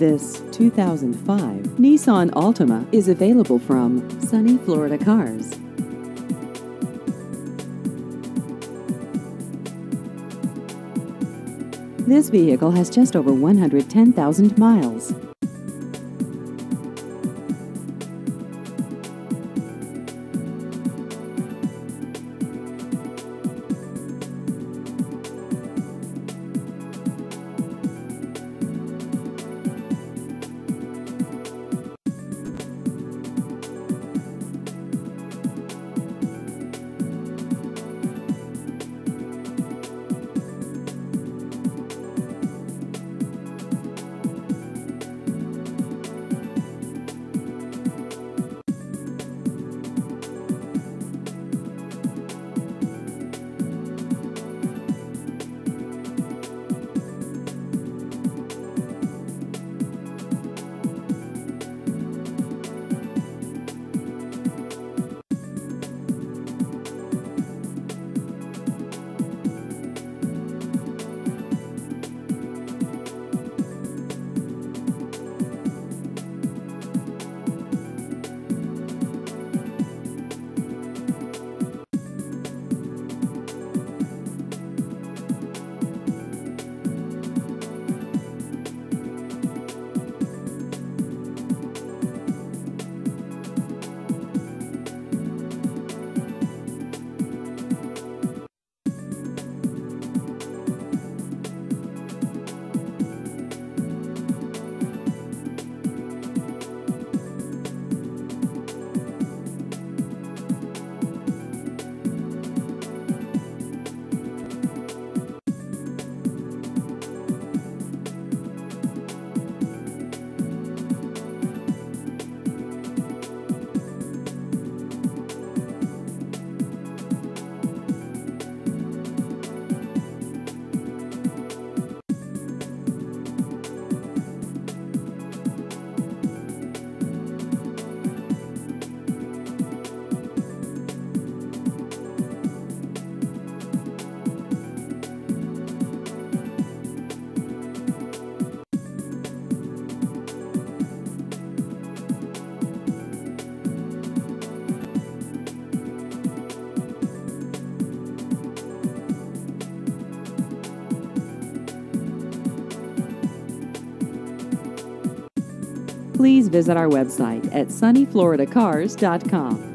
This 2005 Nissan Altima is available from Sunny Florida Cars. This vehicle has just over 110,000 miles. Please visit our website at sunnyfloridacars.com.